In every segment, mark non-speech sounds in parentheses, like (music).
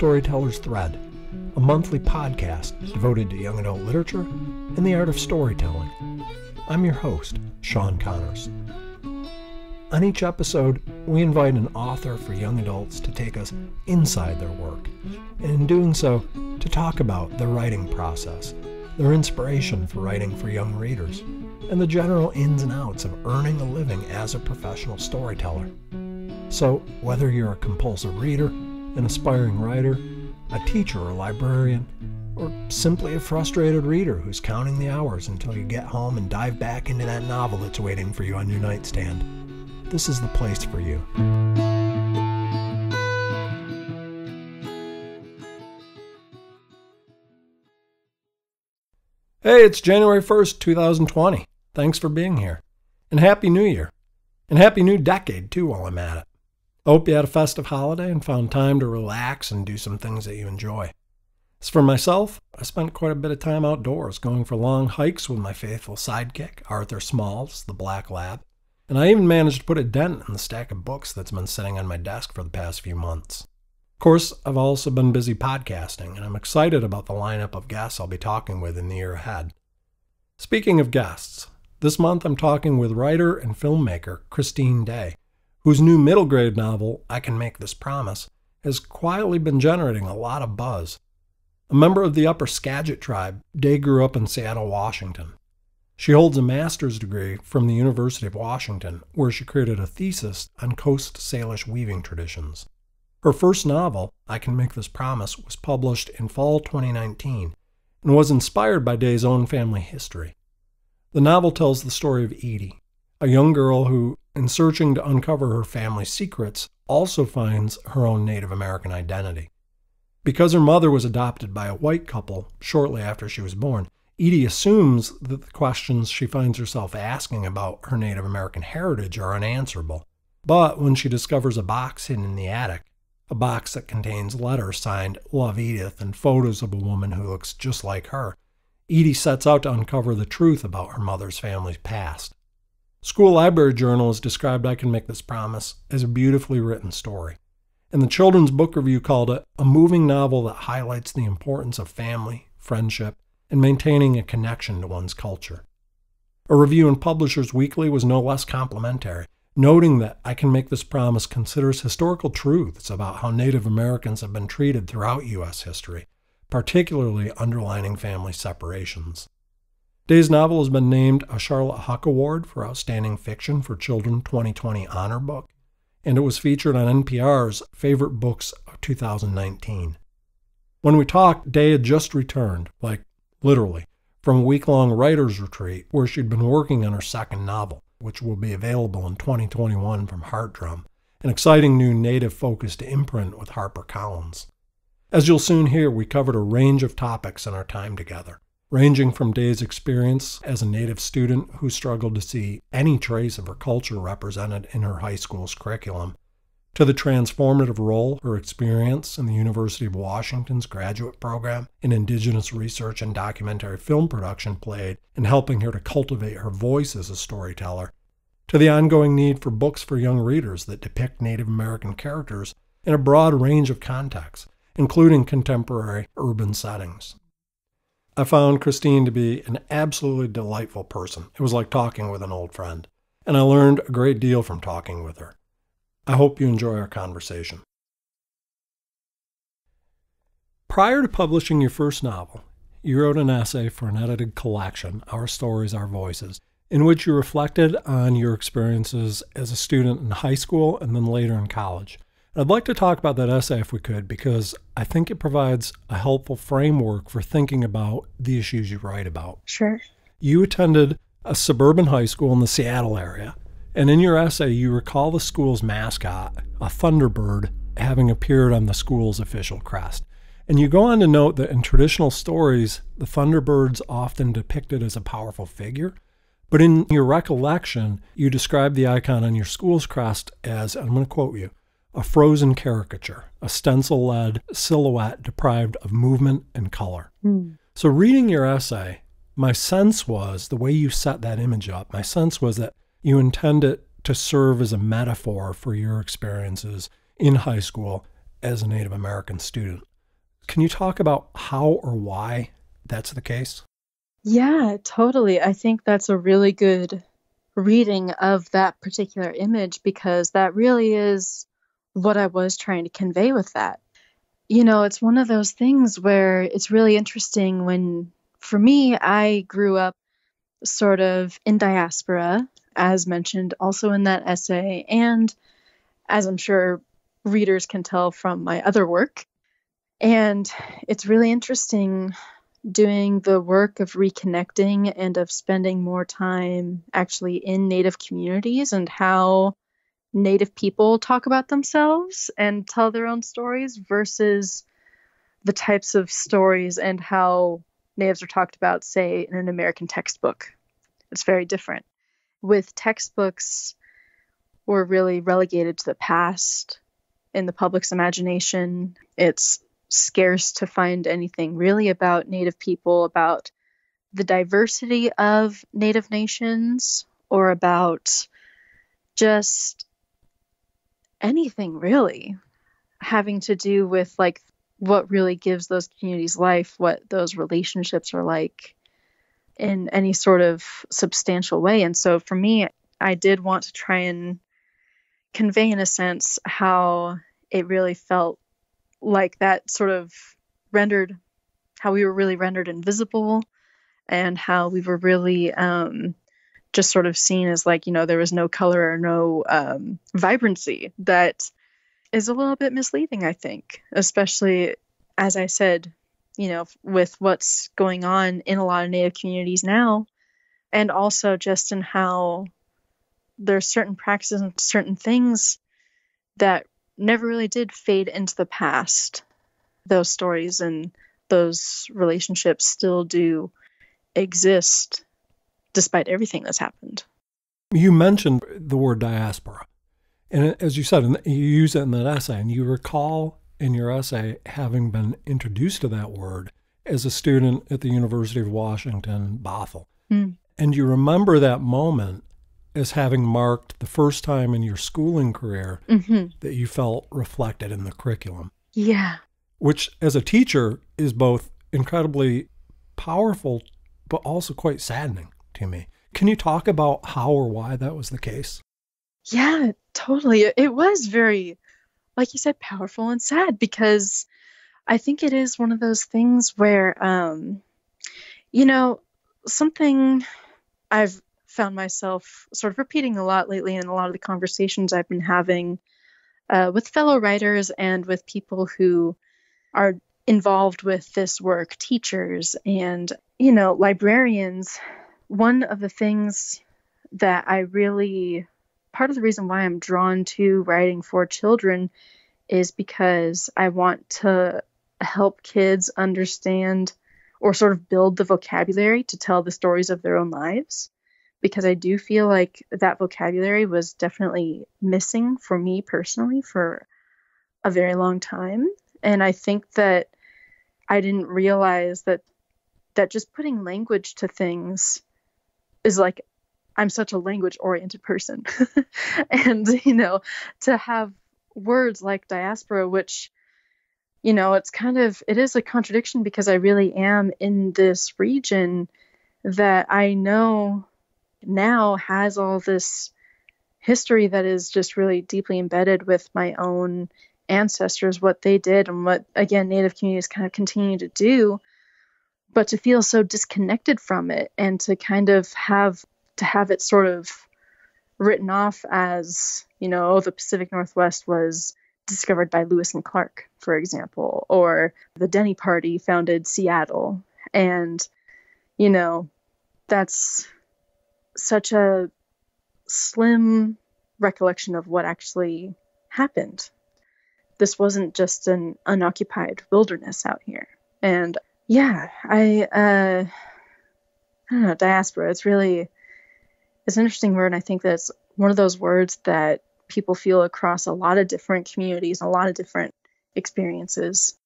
Storyteller's Thread, a monthly podcast devoted to young adult literature and the art of storytelling. I'm your host, Sean Connors. On each episode, we invite an author for young adults to take us inside their work, and in doing so, to talk about the writing process, their inspiration for writing for young readers, and the general ins and outs of earning a living as a professional storyteller. So, whether you're a compulsive reader, an aspiring writer, a teacher or librarian, or simply a frustrated reader who's counting the hours until you get home and dive back into that novel that's waiting for you on your nightstand, this is the place for you. Hey, it's January 1st, 2020. Thanks for being here. And Happy New Year. And Happy New Decade, too, while I'm at it. Hope you had a festive holiday and found time to relax and do some things that you enjoy. As for myself, I spent quite a bit of time outdoors, going for long hikes with my faithful sidekick, Arthur Smalls, the black lab, and I even managed to put a dent in the stack of books that's been sitting on my desk for the past few months. Of course, I've also been busy podcasting, and I'm excited about the lineup of guests I'll be talking with in the year ahead. Speaking of guests, this month I'm talking with writer and filmmaker Christine Day whose new middle grade novel, I Can Make This Promise, has quietly been generating a lot of buzz. A member of the Upper Skagit tribe, Day grew up in Seattle, Washington. She holds a master's degree from the University of Washington, where she created a thesis on Coast Salish weaving traditions. Her first novel, I Can Make This Promise, was published in fall 2019 and was inspired by Day's own family history. The novel tells the story of Edie, a young girl who, in searching to uncover her family's secrets, also finds her own Native American identity. Because her mother was adopted by a white couple shortly after she was born, Edie assumes that the questions she finds herself asking about her Native American heritage are unanswerable. But when she discovers a box hidden in the attic, a box that contains letters signed Love Edith and photos of a woman who looks just like her, Edie sets out to uncover the truth about her mother's family's past. School Library Journal has described I Can Make This Promise as a beautifully written story. And the Children's Book Review called it a moving novel that highlights the importance of family, friendship, and maintaining a connection to one's culture. A review in Publishers Weekly was no less complimentary, noting that I Can Make This Promise considers historical truths about how Native Americans have been treated throughout U.S. history, particularly underlining family separations. Day's novel has been named a Charlotte Huck Award for Outstanding Fiction for Children 2020 Honor Book, and it was featured on NPR's Favorite Books of 2019. When we talked, Day had just returned, like literally, from a week long writer's retreat where she'd been working on her second novel, which will be available in 2021 from Heartdrum, an exciting new native focused imprint with HarperCollins. As you'll soon hear, we covered a range of topics in our time together ranging from Day's experience as a Native student who struggled to see any trace of her culture represented in her high school's curriculum, to the transformative role her experience in the University of Washington's graduate program in Indigenous research and documentary film production played in helping her to cultivate her voice as a storyteller, to the ongoing need for books for young readers that depict Native American characters in a broad range of contexts, including contemporary urban settings. I found Christine to be an absolutely delightful person. It was like talking with an old friend, and I learned a great deal from talking with her. I hope you enjoy our conversation. Prior to publishing your first novel, you wrote an essay for an edited collection, Our Stories, Our Voices, in which you reflected on your experiences as a student in high school and then later in college. I'd like to talk about that essay if we could, because I think it provides a helpful framework for thinking about the issues you write about. Sure. You attended a suburban high school in the Seattle area, and in your essay, you recall the school's mascot, a Thunderbird, having appeared on the school's official crest. And you go on to note that in traditional stories, the Thunderbird's often depicted as a powerful figure. But in your recollection, you describe the icon on your school's crest as, I'm going to quote you, a frozen caricature, a stencil led silhouette deprived of movement and color. Mm. So, reading your essay, my sense was the way you set that image up, my sense was that you intend it to serve as a metaphor for your experiences in high school as a Native American student. Can you talk about how or why that's the case? Yeah, totally. I think that's a really good reading of that particular image because that really is what I was trying to convey with that. You know, it's one of those things where it's really interesting when, for me, I grew up sort of in diaspora, as mentioned also in that essay, and as I'm sure readers can tell from my other work. And it's really interesting doing the work of reconnecting and of spending more time actually in Native communities and how Native people talk about themselves and tell their own stories versus the types of stories and how Natives are talked about, say, in an American textbook. It's very different. With textbooks, we're really relegated to the past in the public's imagination. It's scarce to find anything really about Native people, about the diversity of Native nations, or about just anything really having to do with like what really gives those communities life, what those relationships are like in any sort of substantial way. And so for me, I did want to try and convey, in a sense, how it really felt like that sort of rendered how we were really rendered invisible and how we were really um, just sort of seen as like you know there was no color or no um, vibrancy that is a little bit misleading i think especially as i said you know with what's going on in a lot of native communities now and also just in how there's certain practices and certain things that never really did fade into the past. Those stories and those relationships still do exist despite everything that's happened. You mentioned the word diaspora. And as you said, you use it in that essay, and you recall in your essay having been introduced to that word as a student at the University of Washington, Bothell. Mm. And you remember that moment as having marked the first time in your schooling career mm-hmm. that you felt reflected in the curriculum. Yeah. Which, as a teacher, is both incredibly powerful, but also quite saddening me. Can you talk about how or why that was the case? Yeah, totally. It was very, like you said, powerful and sad because I think it is one of those things where, um, you know, something I've found myself sort of repeating a lot lately in a lot of the conversations I've been having uh, with fellow writers and with people who are involved with this work, teachers and, you know, librarians. One of the things that I really, part of the reason why I'm drawn to writing for children is because I want to help kids understand or sort of build the vocabulary to tell the stories of their own lives because I do feel like that vocabulary was definitely missing for me personally for a very long time. And I think that I didn't realize that that just putting language to things is like I'm such a language oriented person. (laughs) and you know, to have words like diaspora which you know, it's kind of it is a contradiction because I really am in this region that I know now has all this history that is just really deeply embedded with my own ancestors, what they did, and what, again, Native communities kind of continue to do. But to feel so disconnected from it and to kind of have to have it sort of written off as, you know, oh, the Pacific Northwest was discovered by Lewis and Clark, for example, or the Denny Party founded Seattle. And, you know, that's such a slim recollection of what actually happened. This wasn't just an unoccupied wilderness out here. And yeah, I uh I don't know, diaspora, it's really it's an interesting word and I think that's one of those words that people feel across a lot of different communities, a lot of different experiences.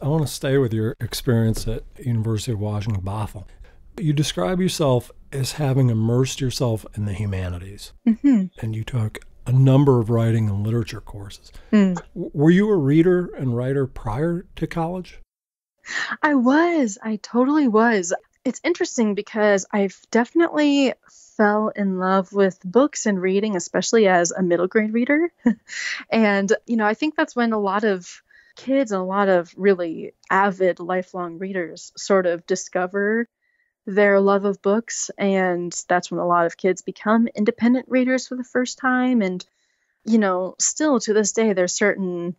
I want to stay with your experience at University of Washington Bothell. You describe yourself as having immersed yourself in the humanities, mm-hmm. and you took a number of writing and literature courses. Mm. Were you a reader and writer prior to college? I was. I totally was. It's interesting because I've definitely fell in love with books and reading, especially as a middle grade reader. (laughs) and, you know, I think that's when a lot of kids and a lot of really avid lifelong readers sort of discover their love of books. And that's when a lot of kids become independent readers for the first time. And, you know, still to this day, there's certain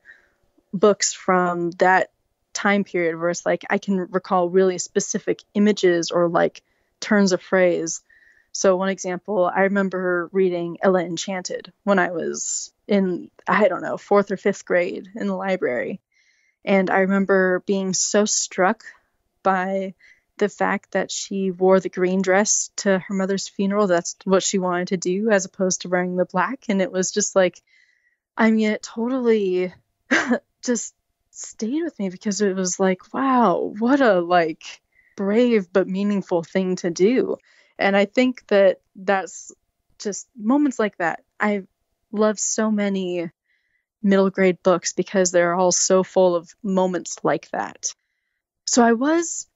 books from that time period where it's like I can recall really specific images or like turns of phrase. So one example, I remember reading Ella Enchanted when I was in I don't know, 4th or 5th grade in the library. And I remember being so struck by the fact that she wore the green dress to her mother's funeral. That's what she wanted to do as opposed to wearing the black and it was just like I mean it totally (laughs) just stayed with me because it was like, wow, what a like brave but meaningful thing to do. And I think that that's just moments like that. I love so many middle grade books because they're all so full of moments like that. So I was,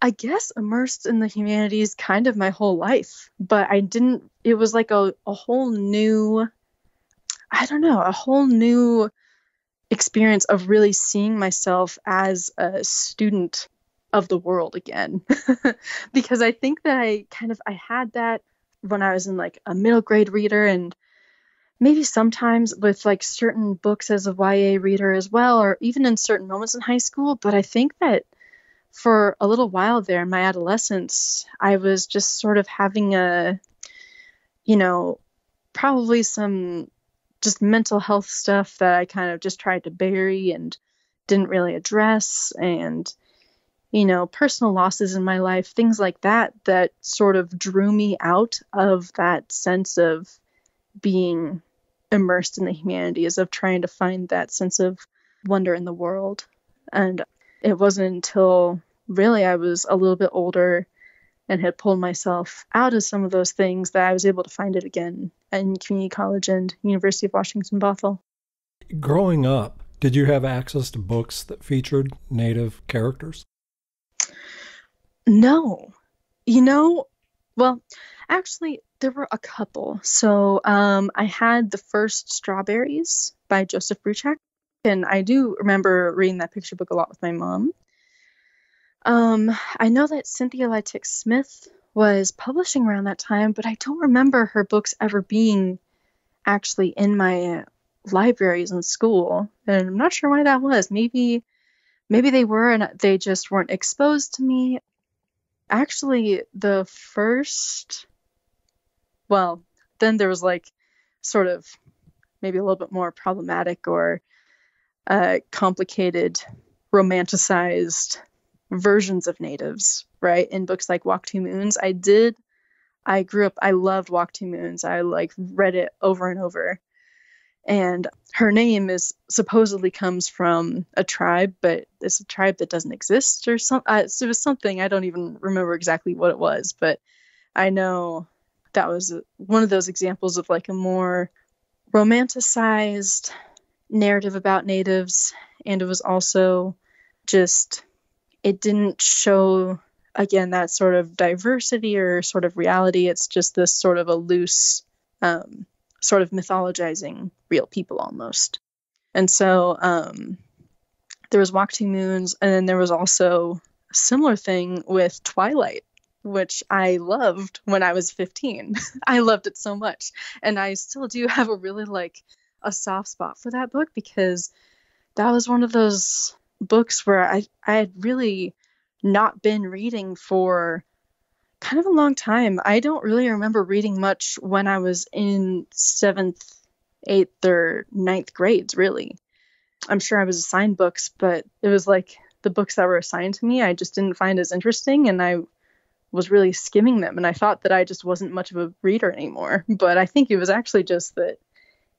I guess, immersed in the humanities kind of my whole life, but I didn't, it was like a, a whole new, I don't know, a whole new experience of really seeing myself as a student of the world again. (laughs) Because i think that i kind of i had that when i was in like a middle grade reader and maybe sometimes with like certain books as a ya reader as well or even in certain moments in high school but i think that for a little while there in my adolescence i was just sort of having a you know probably some just mental health stuff that I kind of just tried to bury and didn't really address and you know personal losses in my life things like that that sort of drew me out of that sense of being immersed in the humanities of trying to find that sense of wonder in the world. And it wasn't until really I was a little bit older and had pulled myself out of some of those things that I was able to find it again in community college and University of Washington Bothell. Growing up, did you have access to books that featured native characters? No. You know, well, actually, there were a couple. So um, I had the first Strawberries by Joseph Bruchac, and I do remember reading that picture book a lot with my mom. Um, I know that Cynthia Leitich Smith was publishing around that time, but I don't remember her books ever being actually in my libraries in school. And I'm not sure why that was. Maybe maybe they were and they just weren't exposed to me. Actually, the first well, then there was like sort of maybe a little bit more problematic or uh, complicated romanticized versions of natives, right? In books like Walk Two Moons, I did. I grew up. I loved Walk Two Moons. I like read it over and over. And her name is supposedly comes from a tribe, but it's a tribe that doesn't exist or something. Uh, it was something I don't even remember exactly what it was, but I know that was one of those examples of like a more romanticized narrative about natives, and it was also just it didn't show again that sort of diversity or sort of reality. It's just this sort of a loose um, sort of mythologizing real people almost. And so um, there was walk two moons and then there was also a similar thing with twilight which i loved when i was 15 (laughs) i loved it so much. And i still do have a really like a soft spot for that book because that was one of those books where I I had really not been reading for kind of a long time. I don't really remember reading much when I was in seventh, eighth, or ninth grades, really. I'm sure I was assigned books, but it was like the books that were assigned to me, I just didn't find as interesting, and I was really skimming them. And I thought that I just wasn't much of a reader anymore. (laughs) But I think it was actually just that,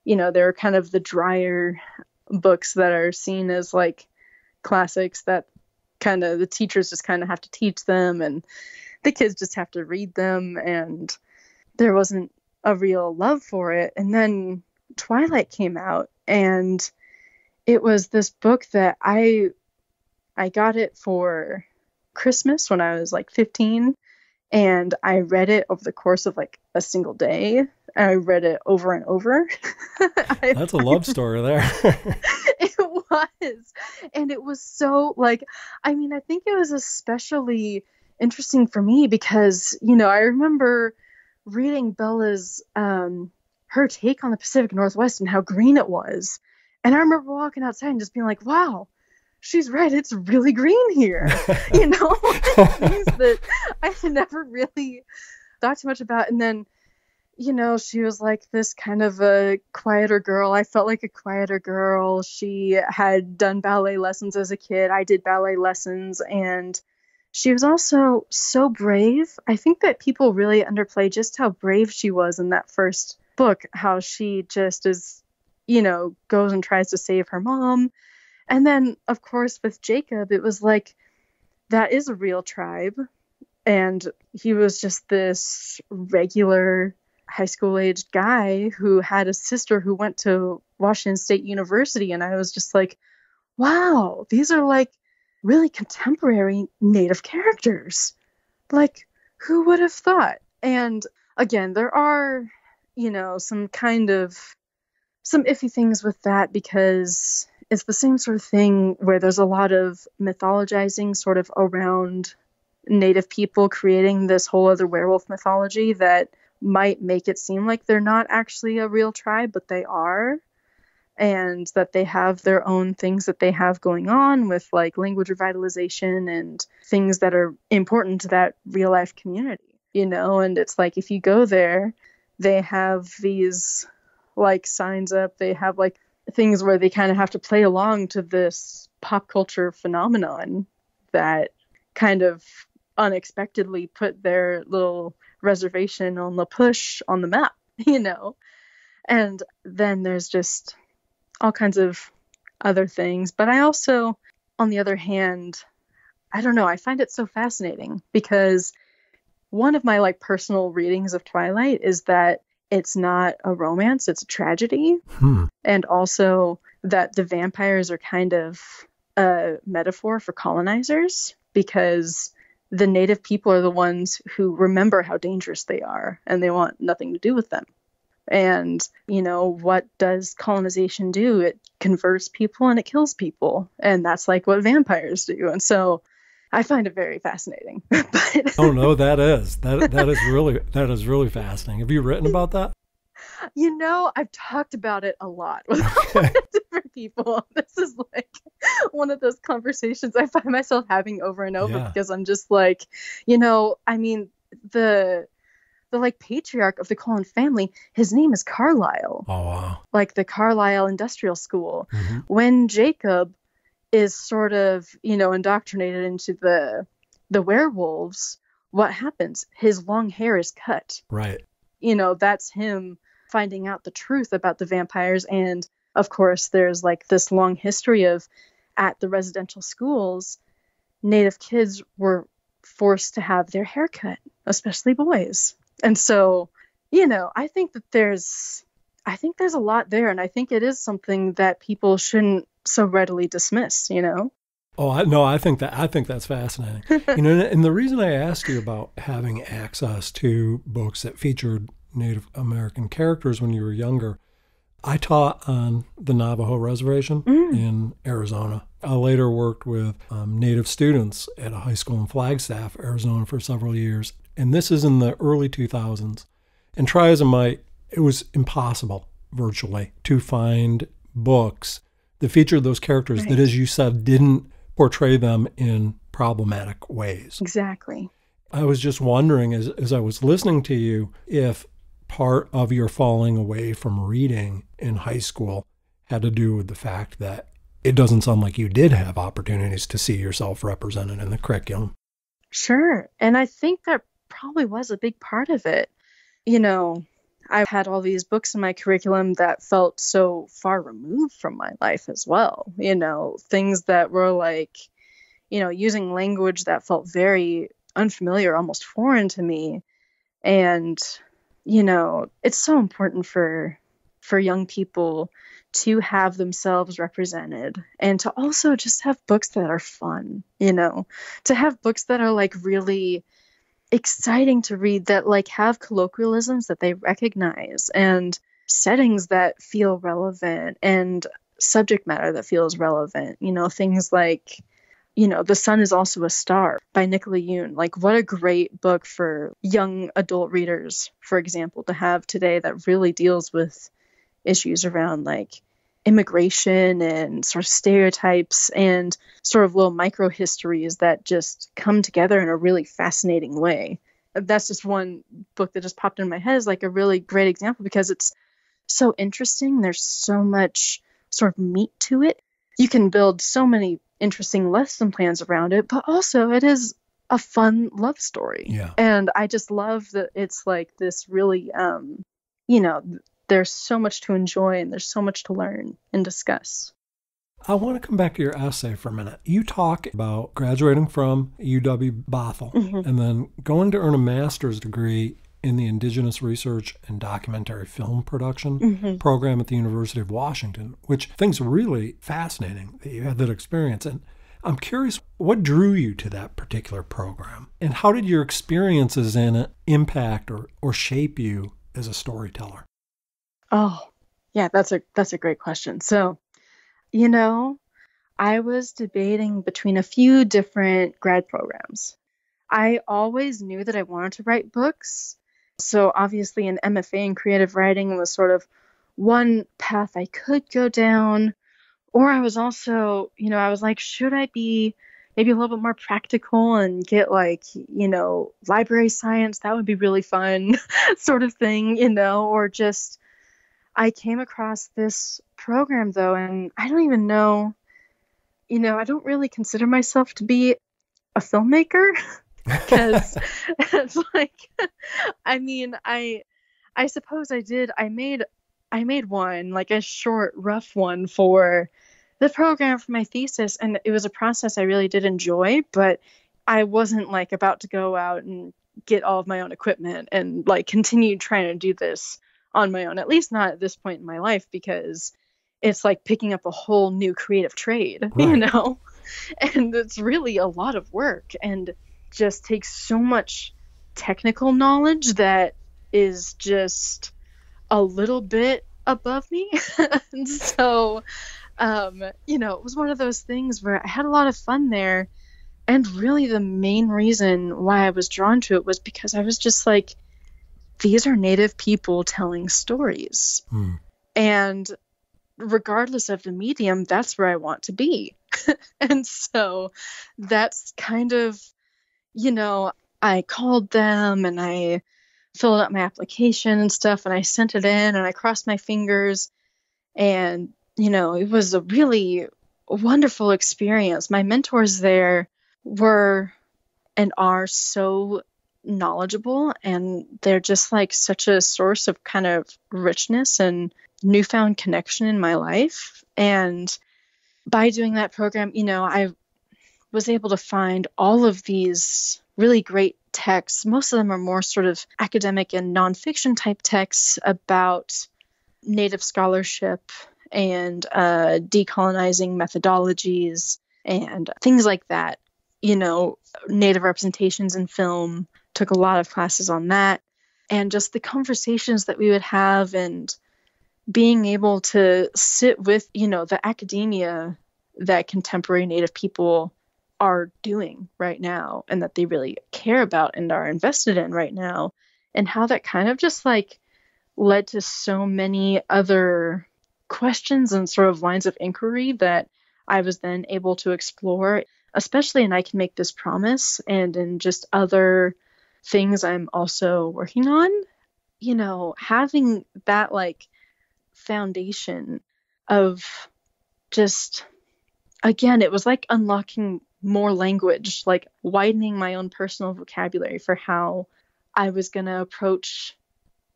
you know, they're kind of the drier books that are seen as like classics that kind of the teachers just kind of have to teach them and the kids just have to read them and there wasn't a real love for it. And then twilight came out and it was this book that i I got it for Christmas when I was like 15 and I read it over the course of like a single day. I read it over and over. (laughs) That's a love story there. (laughs) it was. And it was so like I mean, I think it was especially interesting for me because, you know, I remember reading Bella's um her take on the Pacific Northwest and how green it was. And I remember walking outside and just being like, wow, she's right. It's really green here. (laughs) you know, things that I had never really thought too much about. And then, you know, she was like this kind of a quieter girl. I felt like a quieter girl. She had done ballet lessons as a kid. I did ballet lessons and she was also so brave. I think that people really underplay just how brave she was in that first book, how she just is, you know, goes and tries to save her mom. And then, of course, with Jacob, it was like, that is a real tribe. And he was just this regular high school aged guy who had a sister who went to Washington State University. And I was just like, wow, these are like really contemporary Native characters. Like, who would have thought? And again, there are you know, some kind of some iffy things with that because it's the same sort of thing where there's a lot of mythologizing sort of around native people creating this whole other werewolf mythology that might make it seem like they're not actually a real tribe, but they are. And that they have their own things that they have going on with like language revitalization and things that are important to that real life community, you know? And it's like if you go there, they have these like signs up they have like things where they kind of have to play along to this pop culture phenomenon that kind of unexpectedly put their little reservation on La Push on the map, (laughs) you know. And then there's just all kinds of other things. But I also, on the other hand, I don't know, I find it so fascinating because one of my like personal readings of Twilight is that it's not a romance, it's a tragedy. Hmm. And also that the vampires are kind of a metaphor for colonizers because the native people are the ones who remember how dangerous they are and they want nothing to do with them. And, you know, what does colonization do? It converts people and it kills people. And that's like what vampires do. And so I find it very fascinating. (laughs) but oh no, that is that that is really that is really fascinating. Have you written about that? You know, I've talked about it a lot with a lot of different people. (laughs) This is like one of those conversations I find myself having over and over yeah. because I'm just like, you know, I mean, the the like patriarch of the Cullen family, his name is Carlisle. Oh wow. Like the Carlisle Industrial School. Mm-hmm. When Jacob is sort of you know indoctrinated into the the werewolves what happens his long hair is cut right you know that's him finding out the truth about the vampires. And of course there's like this long history of at the residential schools native kids were forced to have their hair cut especially boys. And so you know i think that there's i think there's a lot there. And i think it is something that people shouldn't so readily dismiss, you know? Oh, I, no, I think that I think that's fascinating. you know, and the reason I asked you about having access to books that featured Native American characters when you were younger, I taught on the Navajo Reservation mm. in Arizona. I later worked with um, Native students at a high school in Flagstaff, Arizona, for several years. And this is in the early 2000s. And try as I might, it was impossible virtually to find books that featured those characters right. that, as you said, didn't portray them in problematic ways. Exactly. I was just wondering as, as I was listening to you if part of your falling away from reading in high school had to do with the fact that it doesn't sound like you did have opportunities to see yourself represented in the curriculum. Sure. And I think that probably was a big part of it. You know, I had all these books in my curriculum that felt so far removed from my life as well. You know, things that were like, you know, using language that felt very unfamiliar, almost foreign to me. And, you know, it's so important for for young people to have themselves represented and to also just have books that are fun, you know, to have books that are like really exciting to read that like have colloquialisms that they recognize and settings that feel relevant and subject matter that feels relevant, you know, things like you know, The Sun is Also a Star by Nicola Yoon. Like, what a great book for young adult readers, for example, to have today that really deals with issues around like immigration and sort of stereotypes and sort of little micro histories that just come together in a really fascinating way. That's just one book that just popped in my head as like a really great example because it's so interesting. There's so much sort of meat to it. You can build so many interesting lesson plans around it, but also it is a fun love story. Yeah. And I just love that it's like this really um you know, there's so much to enjoy and there's so much to learn and discuss. I want to come back to your essay for a minute. You talk about graduating from UW Bothell mm-hmm. and then going to earn a master's degree in the Indigenous Research and Documentary Film Production mm-hmm. program at the University of Washington, which I think is really fascinating that you had that experience. And I'm curious, what drew you to that particular program? And how did your experiences in it impact or, or shape you as a storyteller? Oh, yeah, that's a that's a great question. So, you know, I was debating between a few different grad programs. I always knew that I wanted to write books, so obviously, an MFA in creative writing was sort of one path I could go down. Or I was also, you know, I was like, should I be maybe a little bit more practical and get like, you know, library science? That would be really fun, (laughs) sort of thing, you know, or just. I came across this program though, and I don't even know, you know, I don't really consider myself to be a filmmaker. (laughs) (laughs) because it's like (laughs) i mean i i suppose i did i made i made one like a short rough one for the program for my thesis and it was a process i really did enjoy but i wasn't like about to go out and get all of my own equipment and like continue trying to do this on my own at least not at this point in my life because it's like picking up a whole new creative trade (laughs) right. you know and it's really a lot of work and just takes so much technical knowledge that is just a little bit above me. (laughs) and so, um, you know, it was one of those things where I had a lot of fun there. And really, the main reason why I was drawn to it was because I was just like, these are Native people telling stories. Hmm. And regardless of the medium, that's where I want to be. (laughs) and so that's kind of you know, I called them and I filled out my application and stuff and I sent it in and I crossed my fingers and you know, it was a really wonderful experience. My mentors there were and are so knowledgeable and they're just like such a source of kind of richness and newfound connection in my life and by doing that program you know i was able to find all of these really great texts. Most of them are more sort of academic and nonfiction type texts about Native scholarship and uh, decolonizing methodologies and things like that. You know, Native representations in film, took a lot of classes on that. And just the conversations that we would have and being able to sit with, you know, the academia that contemporary Native people are doing right now and that they really care about and are invested in right now and how that kind of just like led to so many other questions and sort of lines of inquiry that I was then able to explore, especially and I can make this promise and in just other things I'm also working on. You know, having that like foundation of just again, it was like unlocking more language, like widening my own personal vocabulary for how I was going to approach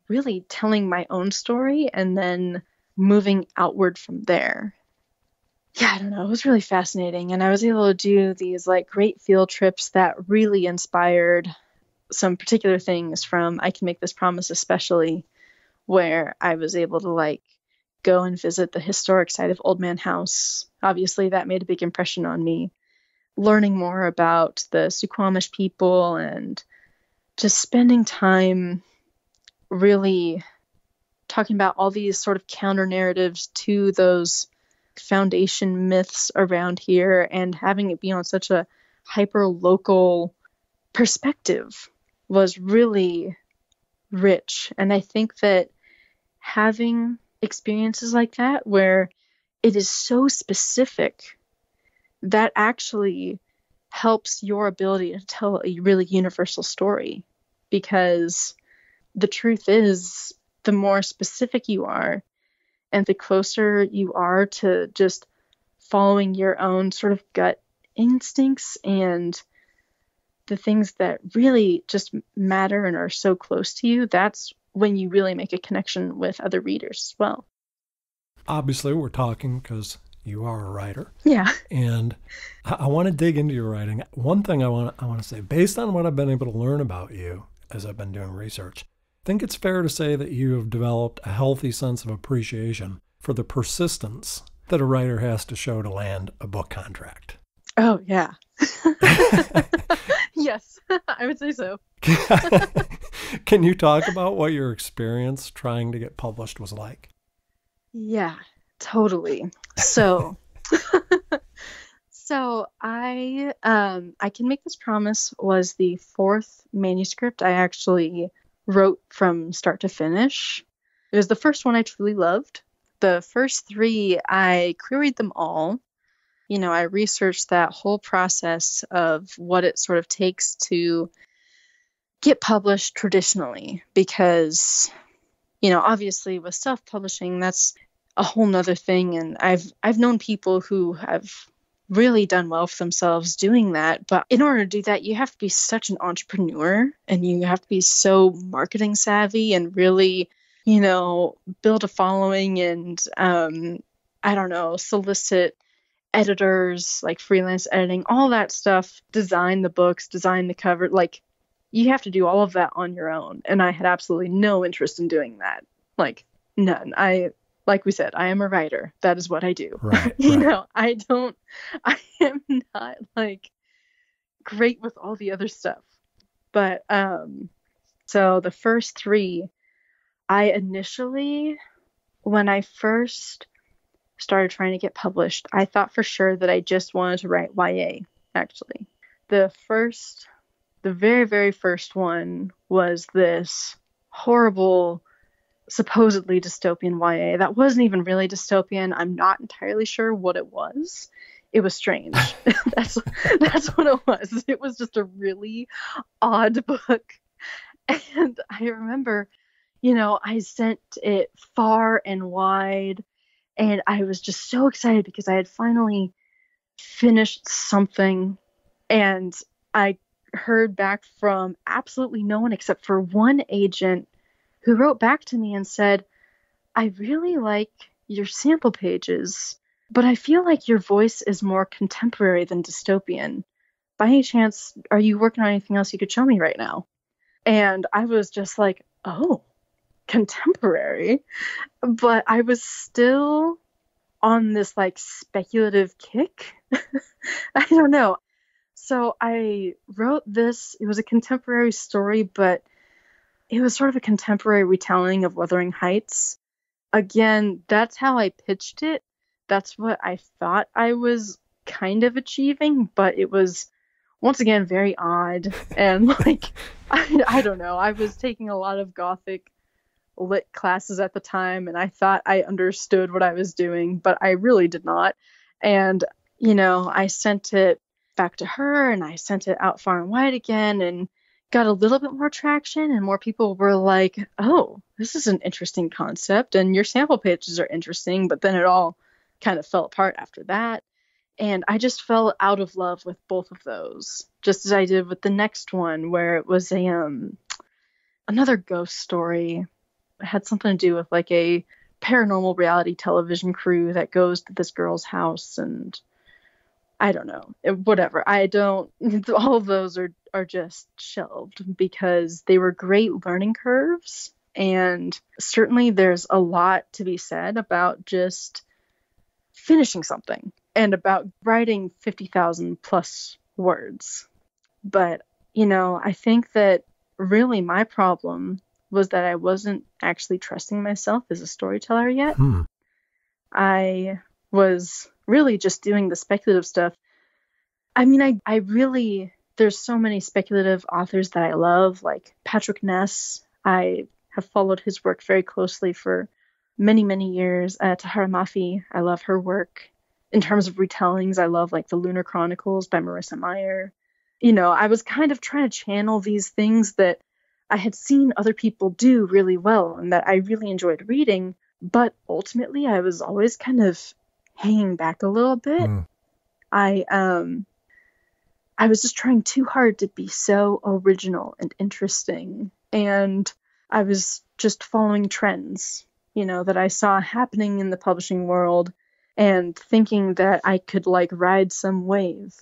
really telling my own story and then moving outward from there. Yeah, I don't know. It was really fascinating. And I was able to do these like great field trips that really inspired some particular things from I Can Make This Promise, especially where I was able to like go and visit the historic site of Old Man House. Obviously, that made a big impression on me. Learning more about the Suquamish people and just spending time really talking about all these sort of counter narratives to those foundation myths around here and having it be on such a hyper local perspective was really rich. And I think that having experiences like that where it is so specific that actually helps your ability to tell a really universal story because the truth is the more specific you are and the closer you are to just following your own sort of gut instincts and the things that really just matter and are so close to you, that's when you really make a connection with other readers as well. Obviously, we're talking because you are a writer. Yeah. And I, I want to dig into your writing. One thing I want I want to say, based on what I've been able to learn about you as I've been doing research, I think it's fair to say that you have developed a healthy sense of appreciation for the persistence that a writer has to show to land a book contract. Oh, yeah. (laughs) (laughs) yes, (laughs) I would say so. (laughs) Can you talk about what your experience trying to get published was like? Yeah, totally. So, (laughs) so I um I can make this promise was the fourth manuscript I actually wrote from start to finish. It was the first one I truly loved. The first three I queried them all you know, I researched that whole process of what it sort of takes to get published traditionally because, you know, obviously with self publishing, that's a whole nother thing. And I've I've known people who have really done well for themselves doing that. But in order to do that, you have to be such an entrepreneur and you have to be so marketing savvy and really, you know, build a following and um, I don't know, solicit editors, like freelance editing, all that stuff, design the books, design the cover, like you have to do all of that on your own. And I had absolutely no interest in doing that. Like none. I like we said, I am a writer. That is what I do. Right, (laughs) you right. know, I don't (laughs) I am not like great with all the other stuff. But um so the first 3 I initially when I first started trying to get published, I thought for sure that I just wanted to write YA, actually. The first, the very, very first one was this horrible, supposedly dystopian YA. That wasn't even really dystopian. I'm not entirely sure what it was. It was strange. (laughs) (laughs) that's that's what it was. It was just a really odd book. And I remember, you know, I sent it far and wide and I was just so excited because I had finally finished something and I heard back from absolutely no one except for one agent who wrote back to me and said, I really like your sample pages, but I feel like your voice is more contemporary than dystopian. By any chance, are you working on anything else you could show me right now? And I was just like, oh, contemporary, but I was still on this like speculative kick. (laughs) I don't know. So I wrote this, it was a contemporary story, but it was sort of a contemporary retelling of Wuthering Heights. Again, that's how I pitched it. That's what I thought I was kind of achieving, but it was once again very odd and like (laughs) I, I don't know. I was taking a lot of gothic lit classes at the time and I thought I understood what I was doing, but I really did not. And, you know, I sent it back to her and I sent it out far and wide again and got a little bit more traction and more people were like, "Oh, this is an interesting concept and your sample pages are interesting." But then it all kind of fell apart after that. And I just fell out of love with both of those, just as I did with the next one where it was a um another ghost story had something to do with like a paranormal reality television crew that goes to this girl's house and I don't know, eh, whatever. I don't. (laughs) All of those are are just shelved because they were great learning curves, And certainly there's a lot to be said about just finishing something and about writing 50,000 plus words. But, you know, I think that really my problem was that I wasn't actually trusting myself as a storyteller yet. Hmm. I was really just doing the speculative stuff. I mean, I, I really, there's so many speculative authors that I love, like Patrick Ness. I have followed his work very closely for many, many years. Uh, Tahereh Mafi, I love her work. In terms of retellings, I love like the Lunar Chronicles by Marissa Meyer. You know, I was kind of trying to channel these things that I had seen other people do really well and that I really enjoyed reading, but ultimately I was always kind of hanging back a little bit. Mm. I um I was just trying too hard to be so original and interesting and I was just following trends, you know, that I saw happening in the publishing world and thinking that I could like ride some wave.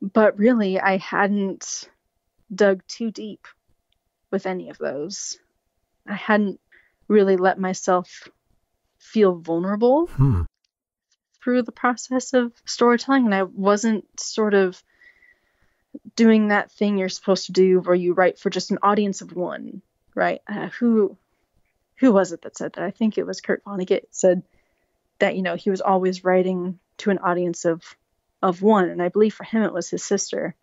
But really I hadn't dug too deep with any of those. I hadn't really let myself feel vulnerable Hmm. through the process of storytelling, and I wasn't sort of doing that thing you're supposed to do where you write for just an audience of one, right? Uh, who who was it that said that? I think it was Kurt Vonnegut said that you know he was always writing to an audience of of one, and I believe for him it was his sister,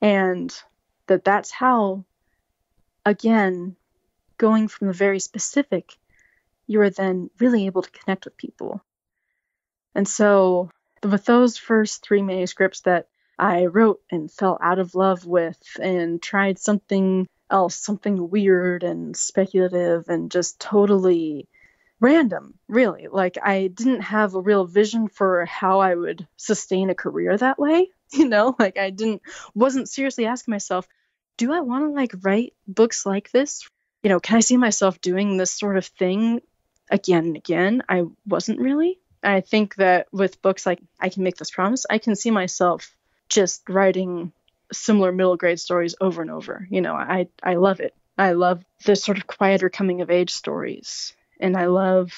and that that's how again, going from the very specific, you are then really able to connect with people. And so, with those first three manuscripts that I wrote and fell out of love with, and tried something else, something weird and speculative and just totally random, really. Like, I didn't have a real vision for how I would sustain a career that way. (laughs) You know, like, I didn't, wasn't seriously asking myself, do I want to like write books like this? You know, can I see myself doing this sort of thing again and again? I wasn't really. I think that with books like I Can Make This Promise, I can see myself just writing similar middle grade stories over and over. You know, I I love it. I love the sort of quieter coming of age stories. And I love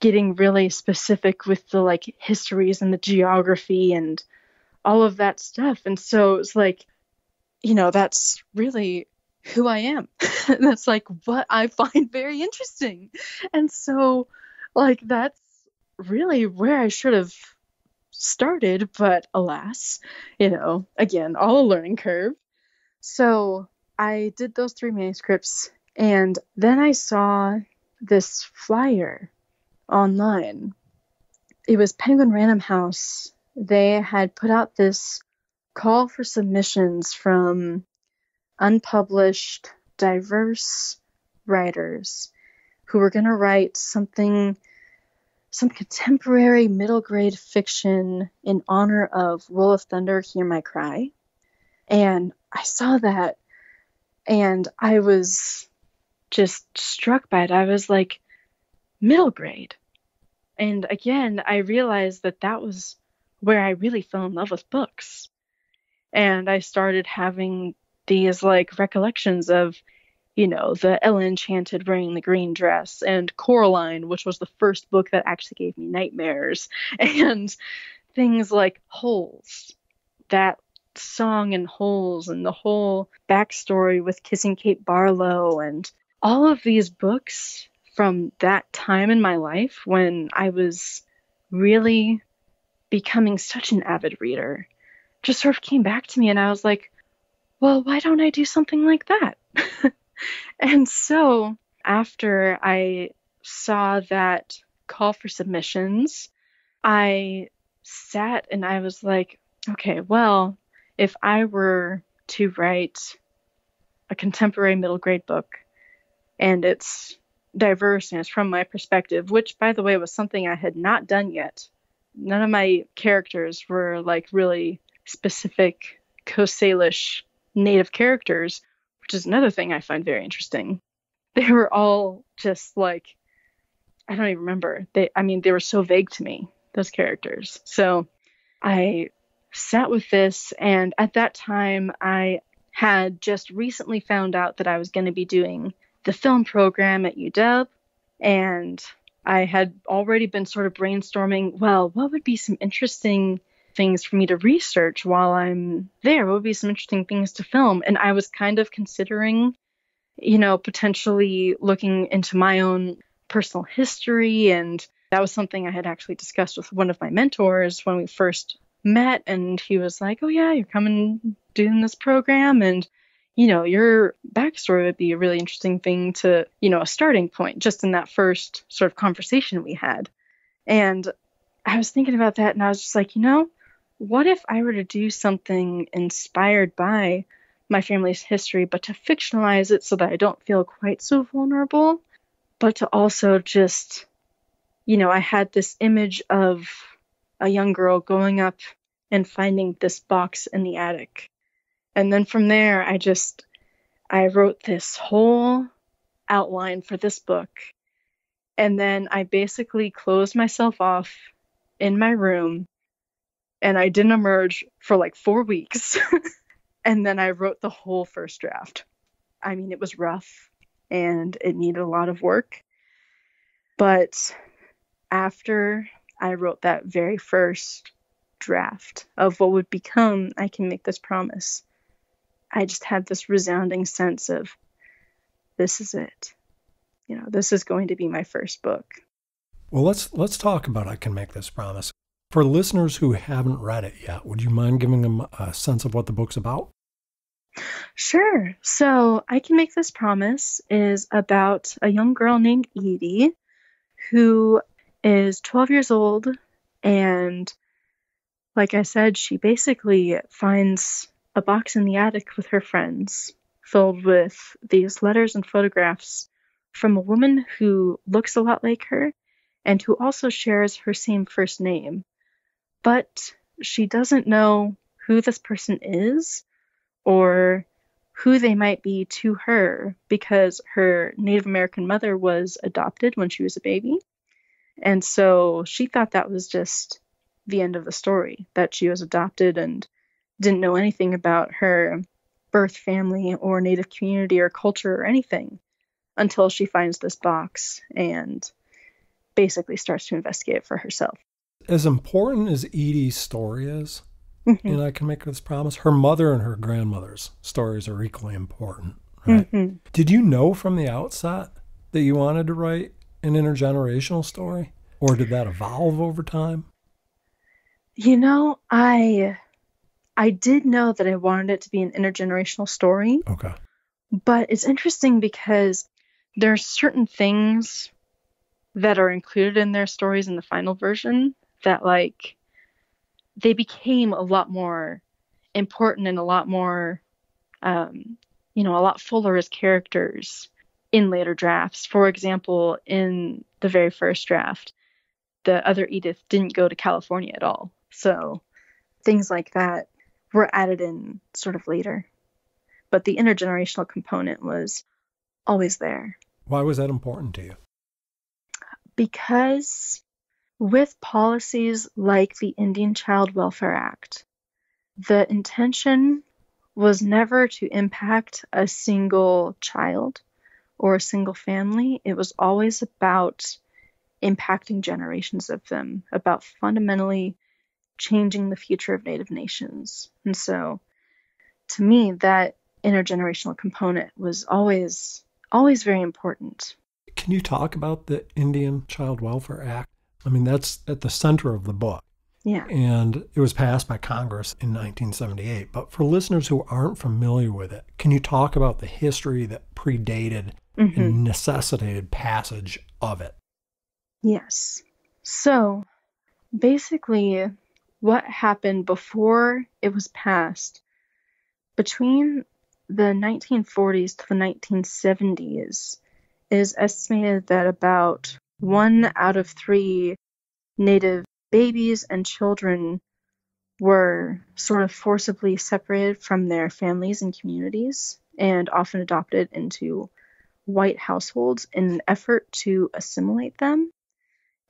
getting really specific with the like histories and the geography and all of that stuff. And so it's like you know, that's really who I am. (laughs) that's like what I find very interesting. And so, like, that's really where I should have started, but alas, you know, again, all a learning curve. So, I did those three manuscripts, and then I saw this flyer online. It was Penguin Random House. They had put out this call for submissions from unpublished, diverse writers who were going to write something, some contemporary middle grade fiction in honor of Roll of Thunder, Hear My Cry. And I saw that and I was just struck by it. I was like, middle grade. And again, I realized that that was where I really fell in love with books and I started having these like recollections of, you know, the Ella Enchanted wearing the green dress and Coraline, which was the first book that actually gave me nightmares, (laughs) and things like Holes, that song in Holes, and the whole backstory with Kissing Kate Barlow, and all of these books from that time in my life when I was really becoming such an avid reader just sort of came back to me and I was like, well, why don't I do something like that? (laughs) and so after I saw that call for submissions, I sat and I was like, okay, well, if I were to write a contemporary middle grade book and it's diverse and it's from my perspective, which by the way was something I had not done yet. None of my characters were like really specific Coast Salish native characters, which is another thing I find very interesting. (laughs) They were all just like I don't even remember. They I mean they were so vague to me, those characters. So I sat with this and at that time I had just recently found out that I was going to be doing the film program at UW, and I had already been sort of brainstorming, well, what would be some interesting things for me to research while I'm there? What would be some interesting things to film? And I was kind of considering, you know, potentially looking into my own personal history. And that was something I had actually discussed with one of my mentors when we first met. And he was like, Oh, yeah, you're coming doing this program. And you know, your backstory would be a really interesting thing to, you know, a starting point just in that first sort of conversation we had. And I was thinking about that and I was just like, you know, what if I were to do something inspired by my family's history, but to fictionalize it so that I don't feel quite so vulnerable, but to also just, you know, I had this image of a young girl going up and finding this box in the attic and then from there, I just I wrote this whole outline for this book. And then I basically closed myself off in my room and I didn't emerge for like 4 weeks. (laughs) and then I wrote the whole first draft. I mean, it was rough and it needed a lot of work. But after I wrote that very first draft of what would become I Can Make This Promise, I just had this resounding sense of this is it. You know, this is going to be my first book. Well, let's let's talk about I can make this promise. For listeners who haven't read it yet, would you mind giving them a sense of what the book's about? Sure. So, I Can Make This Promise is about a young girl named Edie who is 12 years old. And like I said, she basically finds a box in the attic with her friends, filled with these letters and photographs from a woman who looks a lot like her and who also shares her same first name. But she doesn't know who this person is or who they might be to her because her Native American mother was adopted when she was a baby. And so she thought that was just the end of the story, that she was adopted and didn't know anything about her birth family or native community or culture or anything until she finds this box and basically starts to investigate for herself. As important as Edie's story is, mm-hmm. and I can make this promise, her mother and her grandmother's stories are equally important. Right? Mm-hmm. Did you know from the outset that you wanted to write an intergenerational story, or did that evolve over time? You know, I I did know that I wanted it to be an intergenerational story. Okay. But it's interesting because there are certain things that are included in their stories in the final version that like they became a lot more important and a lot more um, you know a lot fuller as characters in later drafts for example in the very first draft the other edith didn't go to california at all so things like that were added in sort of later. But the intergenerational component was always there. Why was that important to you? Because with policies like the Indian Child Welfare Act, the intention was never to impact a single child or a single family. It was always about impacting generations of them, about fundamentally changing the future of Native nations. And so to me, that intergenerational component was always always very important. Can you talk about the Indian Child Welfare Act? I mean, that's at the center of the book. Yeah. And it was passed by Congress in 1978. But for listeners who aren't familiar with it, can you talk about the history that predated mm-hmm. and necessitated passage of it? Yes. So basically, what happened before it was passed between the 1940s to the 1970s is estimated that about one out of three native babies and children were sort of forcibly separated from their families and communities and often adopted into white households in an effort to assimilate them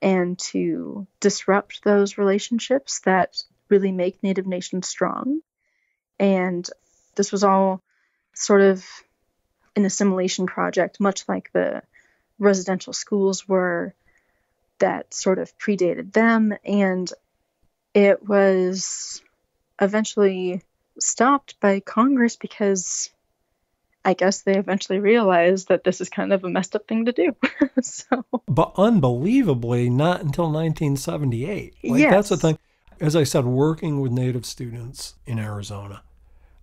and to disrupt those relationships that really make Native nations strong. And this was all sort of an assimilation project, much like the residential schools were that sort of predated them. And it was eventually stopped by Congress because I guess they eventually realized that this is kind of a messed up thing to do. (laughs) so, but unbelievably, not until 1978. Like yes. that's the thing. As I said, working with Native students in Arizona,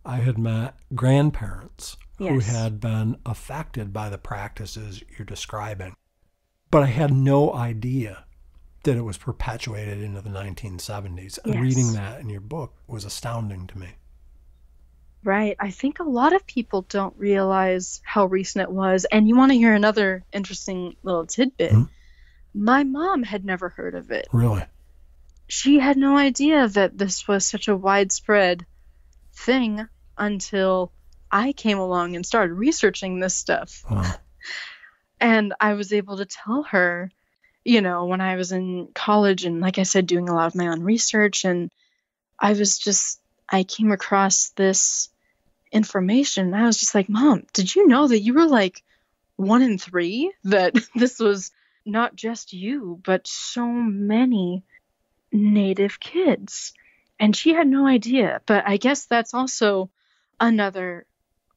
I had met grandparents who had been affected by the practices you're describing, but I had no idea that it was perpetuated into the 1970s. Yes. reading that in your book was astounding to me. Right. I think a lot of people don't realize how recent it was. And you want to hear another interesting little tidbit? Hmm. My mom had never heard of it. Really? She had no idea that this was such a widespread thing until I came along and started researching this stuff. Wow. (laughs) And I was able to tell her, you know, when I was in college and, like I said, doing a lot of my own research, and I was just, I came across this information. And I was just like, Mom, did you know that you were like one in three? (laughs) That this was not just you, but so many Native kids. And she had no idea. But I guess that's also another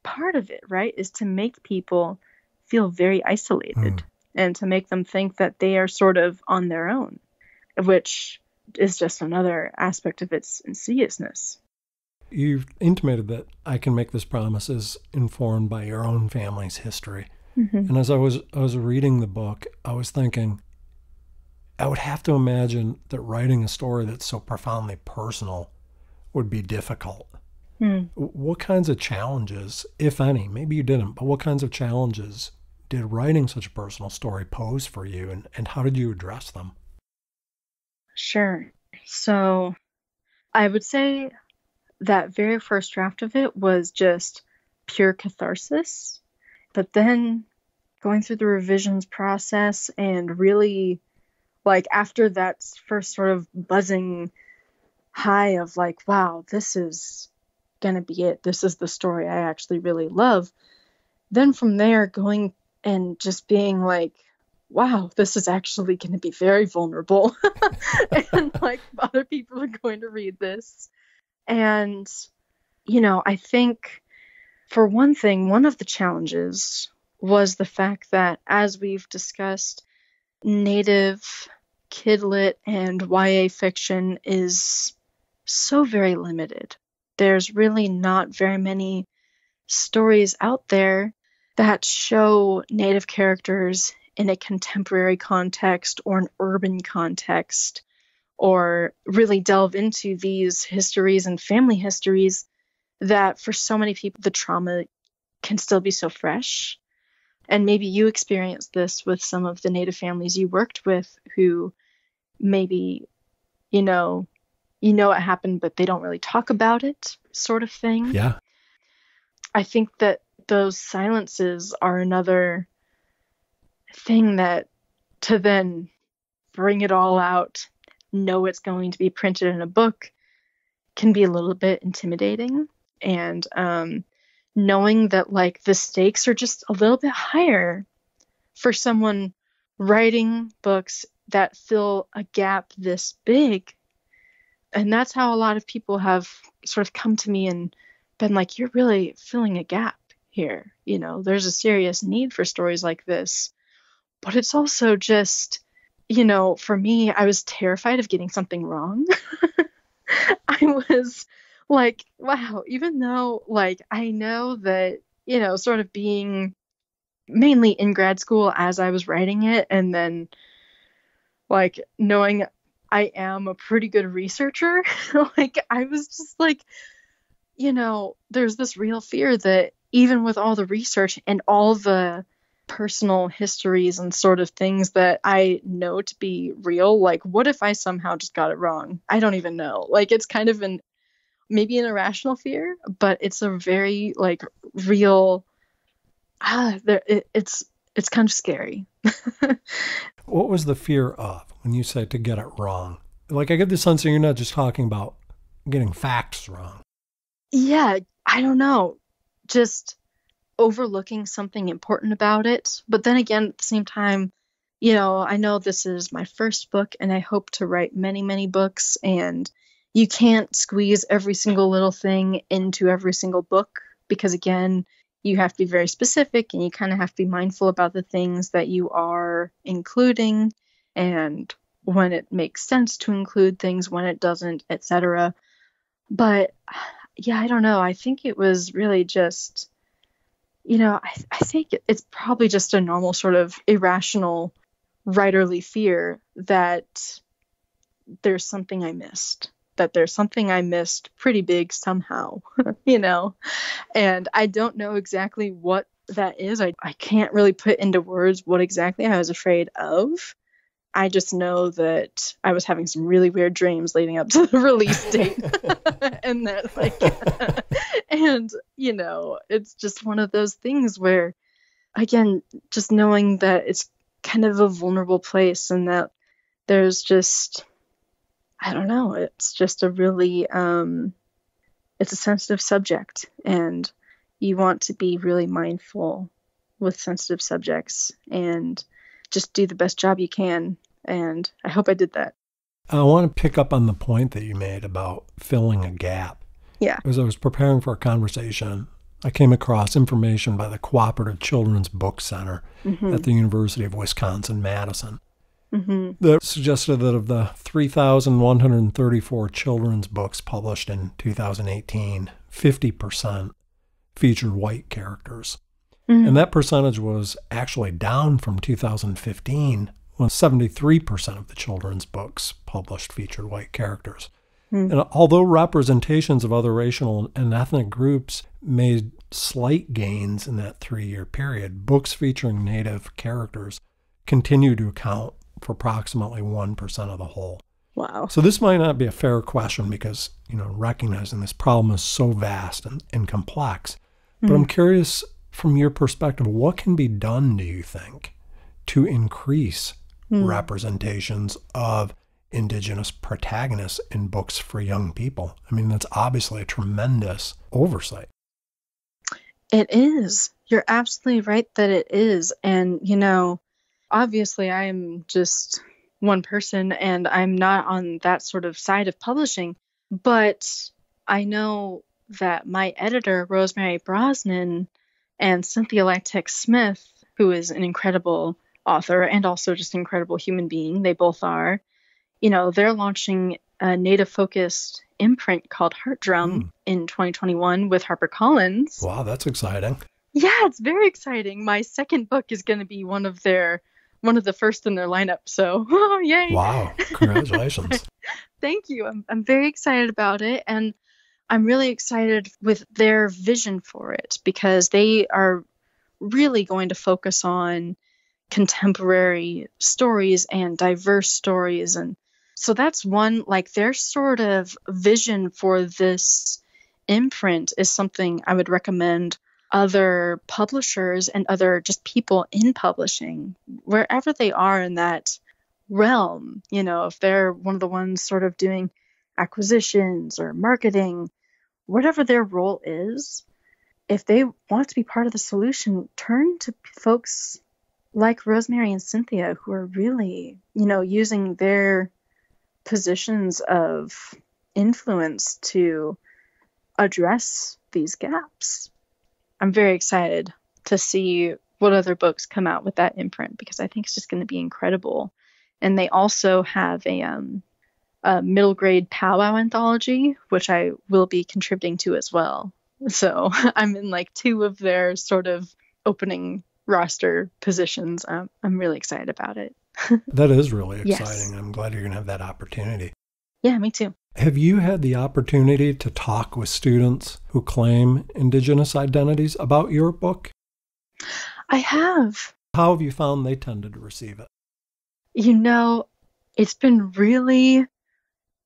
part of it, right? Is to make people feel very isolated Hmm. and to make them think that they are sort of on their own, which is just another aspect of its insidiousness. You've intimated that I can make this promise is informed by your own family's history. And as I was I was reading the book, I was thinking I would have to imagine that writing a story that's so profoundly personal would be difficult. W- What kinds of challenges, if any, maybe you didn't, but what kinds of challenges did writing such a personal story pose for you and, and how did you address them? Sure. So I would say that very first draft of it was just pure catharsis. But then going through the revisions process and really, like, after that first sort of buzzing high of, like, wow, this is going to be it. This is the story I actually really love. Then from there, going and just being like, wow, this is actually going to be very vulnerable. (laughs) and like other people are going to read this. And, you know, I think for one thing, one of the challenges was the fact that, as we've discussed, native kidlit and YA fiction is so very limited. There's really not very many stories out there that show native characters in a contemporary context or an urban context or really delve into these histories and family histories that for so many people the trauma can still be so fresh. And maybe you experienced this with some of the native families you worked with who maybe you know you know it happened but they don't really talk about it sort of thing Yeah. I think that those silences are another thing that to then bring it all out, know it's going to be printed in a book, can be a little bit intimidating. And um, knowing that like the stakes are just a little bit higher for someone writing books that fill a gap this big. And that's how a lot of people have sort of come to me and been like, you're really filling a gap here. You know, there's a serious need for stories like this. But it's also just, you know, for me, I was terrified of getting something wrong. (laughs) I was like, wow, even though, like, I know that, you know, sort of being mainly in grad school as I was writing it, and then, like, knowing I am a pretty good researcher, (laughs) like, I was just like, you know, there's this real fear that even with all the research and all the personal histories and sort of things that I know to be real, like, what if I somehow just got it wrong? I don't even know. Like, it's kind of an maybe an irrational fear, but it's a very like real. Ah, there it, it's it's kind of scary. (laughs) What was the fear of when you say to get it wrong? Like, I get the sense that you're not just talking about getting facts wrong. yeah, I don't know. Just overlooking something important about it. But then again, at the same time, you know, I know this is my first book and I hope to write many, many books. And you can't squeeze every single little thing into every single book because, again, you have to be very specific and you kind of have to be mindful about the things that you are including and when it makes sense to include things, when it doesn't, etc. But yeah, I don't know. I think it was really just, you know, I, I think it's probably just a normal sort of irrational writerly fear that there's something I missed, that there's something I missed pretty big somehow, (laughs) you know? And I don't know exactly what that is. I, I can't really put into words what exactly I was afraid of. I just know that I was having some really weird dreams leading up to the (laughs) release date. (laughs) and that, like, and, you know, it's just one of those things where, again, just knowing that it's kind of a vulnerable place and that there's just, I don't know, it's just a really, um, it's a sensitive subject. And you want to be really mindful with sensitive subjects and just do the best job you can. And I hope I did that. I want to pick up on the point that you made about filling a gap. Yeah. As I was preparing for a conversation, I came across information by the Cooperative Children's Book Center mm-hmm. at the University of Wisconsin Madison mm-hmm. that suggested that of the 3,134 children's books published in 2018, 50% featured white characters. Mm-hmm. And that percentage was actually down from 2015 when 73% of the children's books published featured white characters. Mm. And although representations of other racial and ethnic groups made slight gains in that three year period, books featuring Native characters continue to account for approximately 1% of the whole. Wow. So this might not be a fair question because, you know, recognizing this problem is so vast and, and complex. But mm. I'm curious from your perspective, what can be done, do you think, to increase mm. representations of indigenous protagonists in books for young people. I mean, that's obviously a tremendous oversight. It is. You're absolutely right that it is. And, you know, obviously, I am just one person and I'm not on that sort of side of publishing, but I know that my editor, Rosemary Brosnan, and Cynthia Leitich Smith, who is an incredible author and also just an incredible human being. They both are. You know, they're launching a native focused imprint called Heartdrum mm. in 2021 with HarperCollins. Wow, that's exciting. Yeah, it's very exciting. My second book is going to be one of their one of the first in their lineup. So, oh, (laughs) yay. Wow, congratulations. (laughs) Thank you. I'm I'm very excited about it and I'm really excited with their vision for it because they are really going to focus on contemporary stories and diverse stories and so that's one like their sort of vision for this imprint is something i would recommend other publishers and other just people in publishing wherever they are in that realm you know if they're one of the ones sort of doing acquisitions or marketing whatever their role is if they want to be part of the solution turn to folks like Rosemary and Cynthia, who are really, you know, using their positions of influence to address these gaps. I'm very excited to see what other books come out with that imprint because I think it's just going to be incredible. And they also have a, um, a middle grade powwow anthology, which I will be contributing to as well. So (laughs) I'm in like two of their sort of opening roster positions. Um, I'm really excited about it. (laughs) that is really exciting. Yes. I'm glad you're going to have that opportunity. Yeah, me too. Have you had the opportunity to talk with students who claim Indigenous identities about your book? I have. How have you found they tended to receive it? You know, it's been really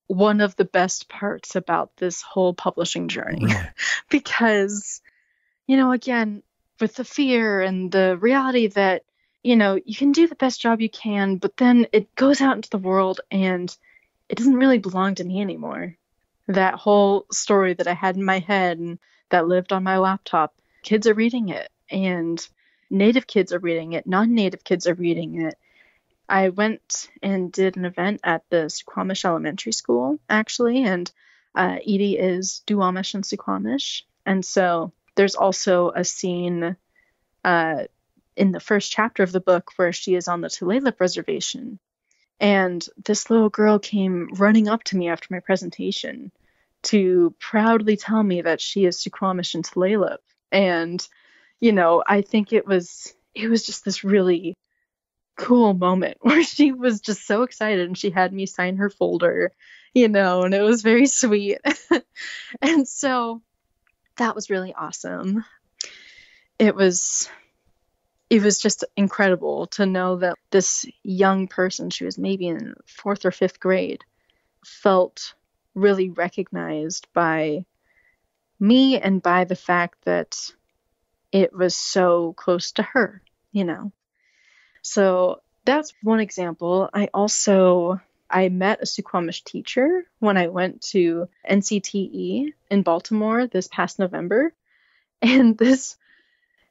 one of the best parts about this whole publishing journey really? (laughs) because, you know, again, with the fear and the reality that you know you can do the best job you can but then it goes out into the world and it doesn't really belong to me anymore that whole story that i had in my head and that lived on my laptop kids are reading it and native kids are reading it, non native kids are reading it. I went and did an event at the Suquamish Elementary School, actually, and uh, Edie is Duwamish and Suquamish. And so there's also a scene uh, in the first chapter of the book where she is on the Tulalip Reservation. And this little girl came running up to me after my presentation to proudly tell me that she is Suquamish and Tulalip. And, you know, I think it was it was just this really cool moment (laughs) where she was just so excited and she had me sign her folder, you know, and it was very sweet. (laughs) and so that was really awesome. It was it was just incredible to know that this young person, she was maybe in fourth or fifth grade, felt really recognized by me and by the fact that it was so close to her, you know. So that's one example. I also I met a Suquamish teacher when I went to NCTE in Baltimore this past November. (laughs) And this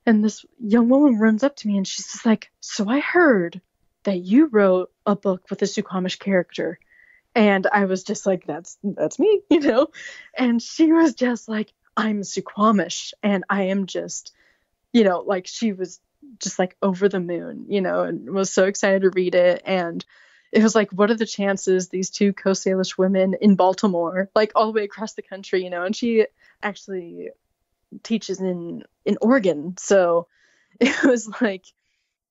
and this young woman runs up to me and she's just like, "So I heard that you wrote a book with a Suquamish character." And I was just like, "That's that's me," (laughs) you know. And she was just like, "I'm Suquamish and I am just you know, like she was just like over the moon, you know, and was so excited to read it. And it was like, what are the chances these two Coast Salish women in Baltimore, like all the way across the country, you know? And she actually teaches in in Oregon, so (laughs) it was like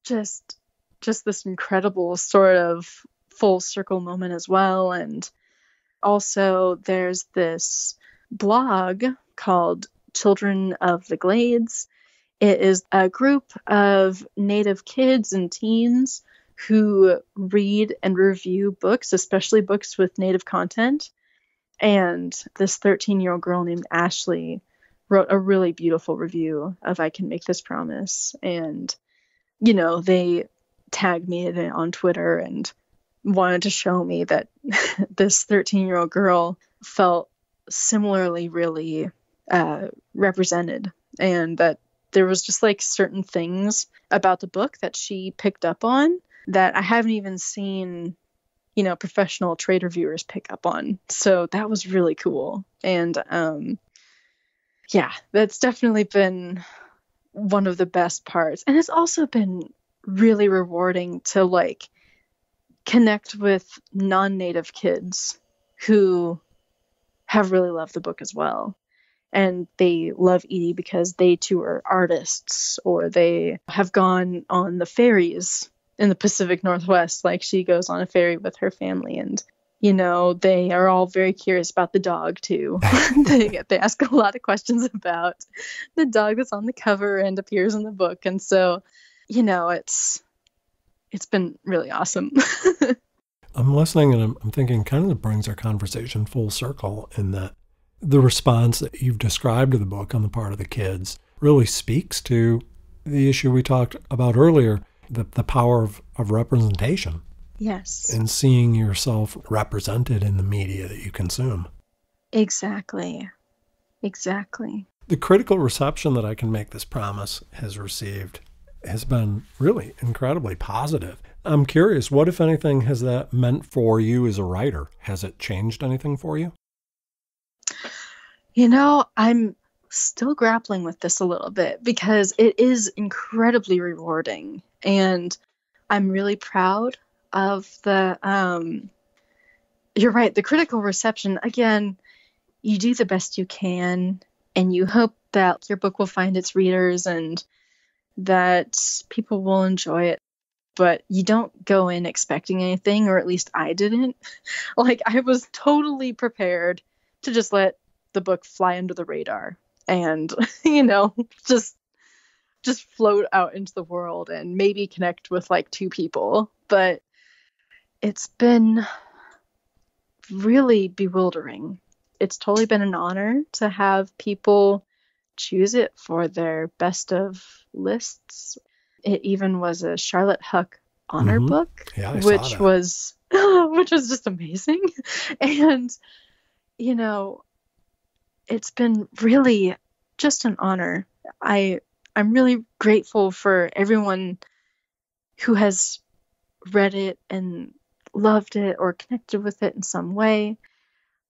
just just this incredible sort of full circle moment as well. And also, there's this blog called Children of the Glades it is a group of Native kids and teens who read and review books, especially books with Native content. And this 13 year old girl named Ashley wrote a really beautiful review of I Can Make This Promise. And, you know, they tagged me on Twitter and wanted to show me that (laughs) this 13 year old girl felt similarly really uh, represented and that there was just like certain things about the book that she picked up on that I haven't even seen, you know, professional trade reviewers pick up on. So that was really cool. And um yeah, that's definitely been one of the best parts. And it's also been really rewarding to like connect with non-native kids who have really loved the book as well and they love Edie because they too are artists or they have gone on the ferries in the Pacific Northwest. Like she goes on a ferry with her family and you know, they are all very curious about the dog too. (laughs) (laughs) they they ask a lot of questions about the dog that's on the cover and appears in the book. And so, you know, it's it's been really awesome. (laughs) I'm listening and I'm, I'm thinking kind of brings our conversation full circle in that the response that you've described to the book on the part of the kids really speaks to the issue we talked about earlier the, the power of, of representation. Yes. And seeing yourself represented in the media that you consume. Exactly. Exactly. The critical reception that I Can Make This Promise has received has been really incredibly positive. I'm curious, what, if anything, has that meant for you as a writer? Has it changed anything for you? You know, I'm still grappling with this a little bit because it is incredibly rewarding and I'm really proud of the um you're right, the critical reception. Again, you do the best you can and you hope that your book will find its readers and that people will enjoy it. But you don't go in expecting anything or at least I didn't. (laughs) like I was totally prepared to just let the book fly under the radar and (laughs) you know just just float out into the world and maybe connect with like two people. But it's been really bewildering it's totally been an honor to have people choose it for their best of lists it even was a charlotte huck honor mm-hmm. book yeah, which was (laughs) which was just amazing (laughs) and you know it's been really just an honor. I I'm really grateful for everyone who has read it and loved it or connected with it in some way.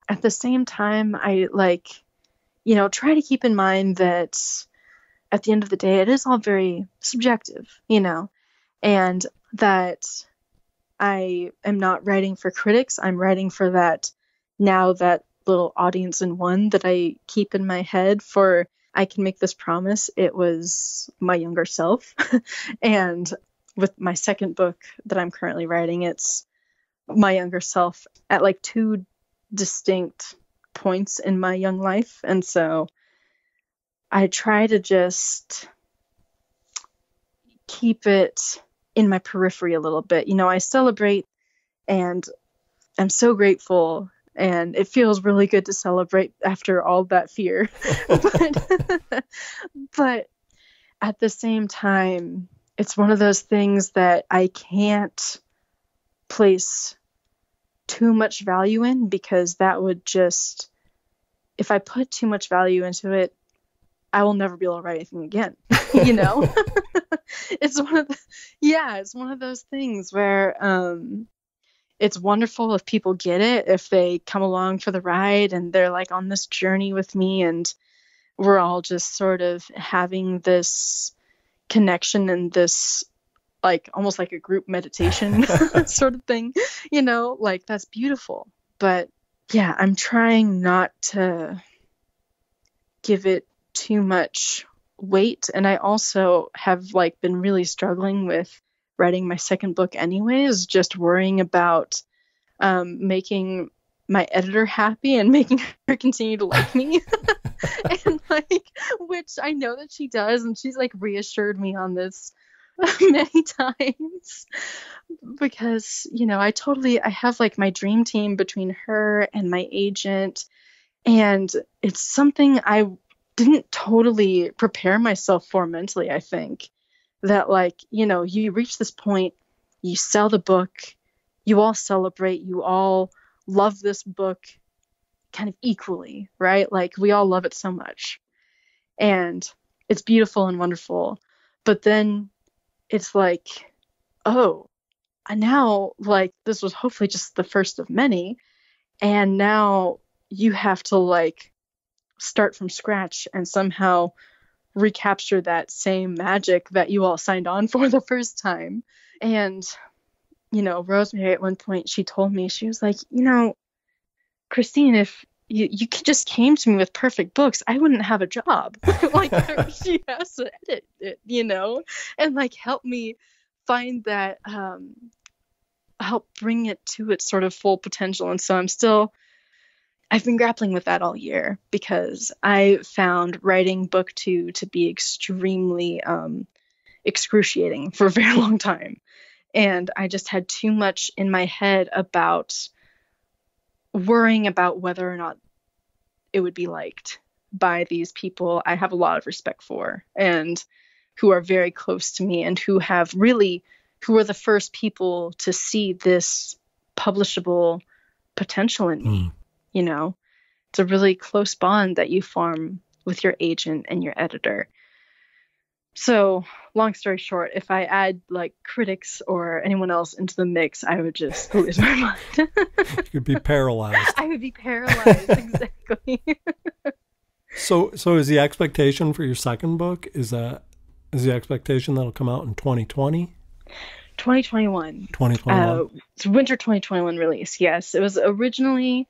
At the same time, I like, you know, try to keep in mind that at the end of the day, it is all very subjective, you know, and that I am not writing for critics. I'm writing for that now that little audience in one that I keep in my head for I can make this promise. It was my younger self. (laughs) and with my second book that I'm currently writing, it's my younger self at like two distinct points in my young life. And so I try to just keep it in my periphery a little bit. You know, I celebrate and I'm so grateful and it feels really good to celebrate after all that fear. (laughs) but, (laughs) but at the same time, it's one of those things that I can't place too much value in because that would just, if I put too much value into it, I will never be able to write anything again. (laughs) you know, (laughs) it's one of the, yeah, it's one of those things where um, it's wonderful if people get it, if they come along for the ride and they're like on this journey with me and we're all just sort of having this connection and this like almost like a group meditation (laughs) (laughs) sort of thing, you know, like that's beautiful. But yeah, I'm trying not to give it too much weight and I also have like been really struggling with writing my second book anyways, just worrying about um, making my editor happy and (laughs) making her continue to like me. and like, which I know that she does. And she's like reassured me on this (laughs) many times because, you know, I totally, I have like my dream team between her and my agent. And it's something I didn't totally prepare myself for mentally, I think that like you know you reach this point you sell the book you all celebrate you all love this book kind of equally right like we all love it so much and it's beautiful and wonderful but then it's like oh now like this was hopefully just the first of many and now you have to like start from scratch and somehow recapture that same magic that you all signed on (laughs) for the first time. And, you know, Rosemary at one point, she told me, she was like, you know, Christine, if you, you just came to me with perfect books, I wouldn't have a job. (laughs) like, (laughs) she has to edit it, you know, and like help me find that, um, help bring it to its sort of full potential. And so I'm still I've been grappling with that all year because I found writing book two to be extremely um, excruciating for a very (laughs) long time. And I just had too much in my head about worrying about whether or not it would be liked by these people I have a lot of respect for and who are very close to me and who have really, who are the first people to see this publishable potential in me. Mm you know it's a really close bond that you form with your agent and your editor so long story short if i add like critics or anyone else into the mix i would just (laughs) lose my mind. You'd be paralyzed. (laughs) I would be paralyzed (laughs) exactly. So so is the expectation for your second book is that is the expectation that'll come out in 2020 2021 2021 uh, it's winter 2021 release yes. It was originally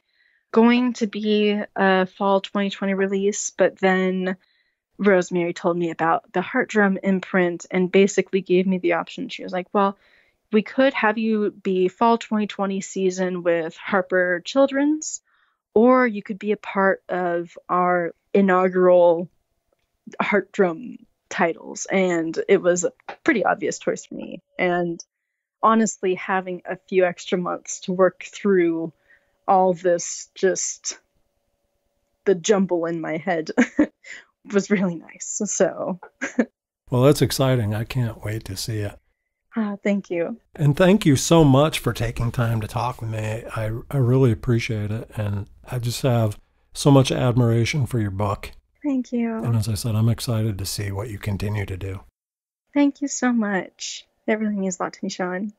going to be a fall 2020 release, but then Rosemary told me about the Heartdrum imprint and basically gave me the option. She was like, Well, we could have you be fall 2020 season with Harper Children's, or you could be a part of our inaugural Heartdrum titles. And it was a pretty obvious choice for me. And honestly, having a few extra months to work through all this just the jumble in my head (laughs) was really nice. So, well, that's exciting. I can't wait to see it. Ah, thank you. And thank you so much for taking time to talk with me. I, I really appreciate it. And I just have so much admiration for your book. Thank you. And as I said, I'm excited to see what you continue to do. Thank you so much. That really means a lot to me, Sean.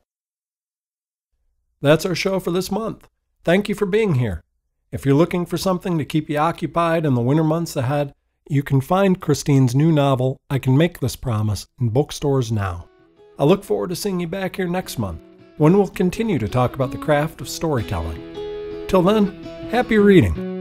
That's our show for this month. Thank you for being here. If you're looking for something to keep you occupied in the winter months ahead, you can find Christine's new novel, I Can Make This Promise, in bookstores now. I look forward to seeing you back here next month when we'll continue to talk about the craft of storytelling. Till then, happy reading.